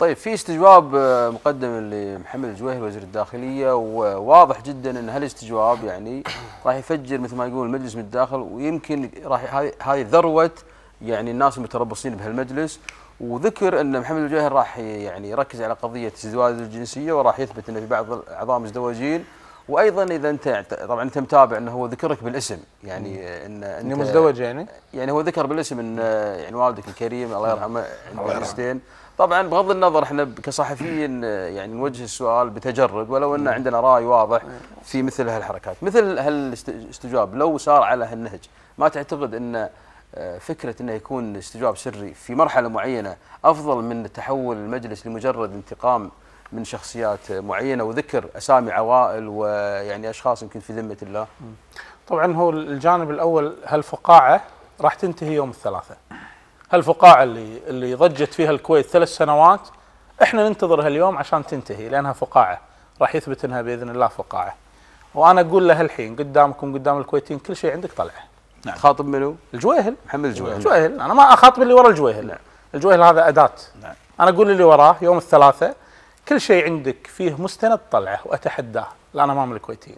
طيب في استجواب آه، مقدم لمحمد الجويهري وزير الداخلية وواضح جدا إن هالاستجواب يعني راح يفجر مثل ما يقول المجلس من الداخل ويمكن راح هذه ذروة يعني الناس المتربصين بهالمجلس. وذكر إن محمد الجويهري راح يعني يركز على قضية الزواج الجنسية وراح يثبت ان في بعض الاعضاء مزدوجين وأيضا إذا أنت طبعا أنت متابع إنه هو ذكرك بالاسم يعني ان اني مزدوج يعني؟ يعني هو ذكر بالاسم إن يعني والدك الكريم الله يرحمه عنده ولدين طبعا بغض النظر إحنا كصحفيين يعني نوجه السؤال بتجرد ولو إن عندنا رأي واضح في مثل هالحركات. مثل هالاستجواب لو صار على هالنهج ما تعتقد إن آه، فكرة إنه يكون استجواب سري في مرحلة معينة أفضل من تحول المجلس لمجرد انتقام من شخصيات معينة وذكر أسامي عوائل ويعني أشخاص يمكن في ذمة الله؟ طبعا هو الجانب الأول هالفقاعه راح تنتهي يوم الثلاثاء. هالفقاعه اللي اللي ضجت فيها الكويت ثلاث سنوات إحنا ننتظرها اليوم عشان تنتهي لأنها فقاعة راح يثبت إنها بإذن الله فقاعة. وأنا أقول له الحين قدامكم قدام الكويتيين كل شيء عندك طلعه. نعم. خاطب منو؟ الجويهل محمد الجويهل الجويهل أنا ما أخاطب اللي ورا الجويهل نعم. الجويهل هذا أداة نعم. أنا أقول اللي وراه يوم الثلاثاء كل شيء عندك فيه مستند طلعه وأتحداه. الان امام الكويتيين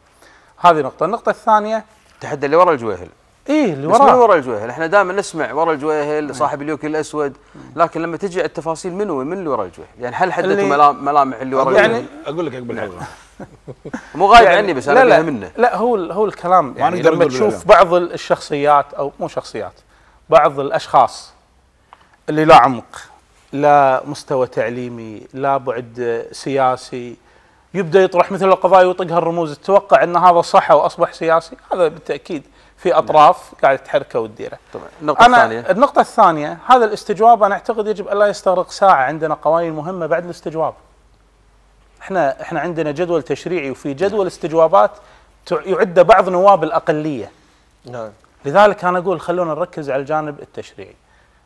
هذه نقطة. النقطة الثانية تحدى اللي ورا الجويهل إيه اللي ورا ورا الجويهل إحنا دائما نسمع ورا الجويهل صاحب اليوك الأسود. لكن لما تجي التفاصيل منو من اللي ورا الجويهل يعني هل حددتوا ملامح اللي ورا يعني أقول لك أقبل مو غايب يعني عني بس أنا لا منه. لا هو هو الكلام. يعني لما تشوف بعض الشخصيات أو مو شخصيات بعض الأشخاص اللي لا عمق. لا مستوى تعليمي لا بعد سياسي يبدأ يطرح مثل القضايا ويطقها الرموز تتوقع إن هذا صح واصبح سياسي هذا بالتأكيد في أطراف قاعدة تحركه وتديره. طبعا النقطة أنا الثانية النقطة الثانية هذا الاستجواب أنا أعتقد يجب أن لا يستغرق ساعة عندنا قوانين مهمة بعد الاستجواب. إحنا إحنا عندنا جدول تشريعي وفي جدول استجوابات يعد بعض نواب الأقلية. نعم. لذلك أنا أقول خلونا نركز على الجانب التشريعي.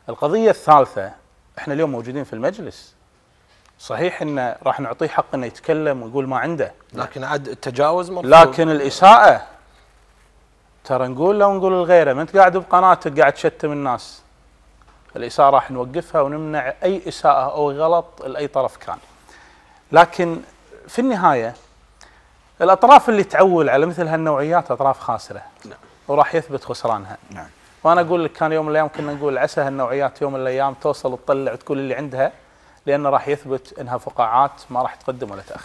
القضية الثالثة إحنا اليوم موجودين في المجلس. صحيح انه راح نعطيه حق إنه يتكلم ويقول ما عنده. لكن عاد التجاوز مرفوض لكن الإساءة ترى نقول لو نقول لغيره ما أنت قاعد بقناتك قاعد تشتم الناس. الإساءة راح نوقفها ونمنع أي إساءة أو غلط لأي طرف كان. لكن في النهاية الأطراف اللي تعول على مثل هالنوعيات أطراف خاسرة. نعم. وراح يثبت خسرانها. نعم. وأنا أقول لك كان يوم من الأيام كنا نقول عسى هالنوعيات يوم من الأيام توصل تطلع وتقول اللي عندها لأن راح يثبت إنها فقاعات ما راح تقدم ولا تأخر.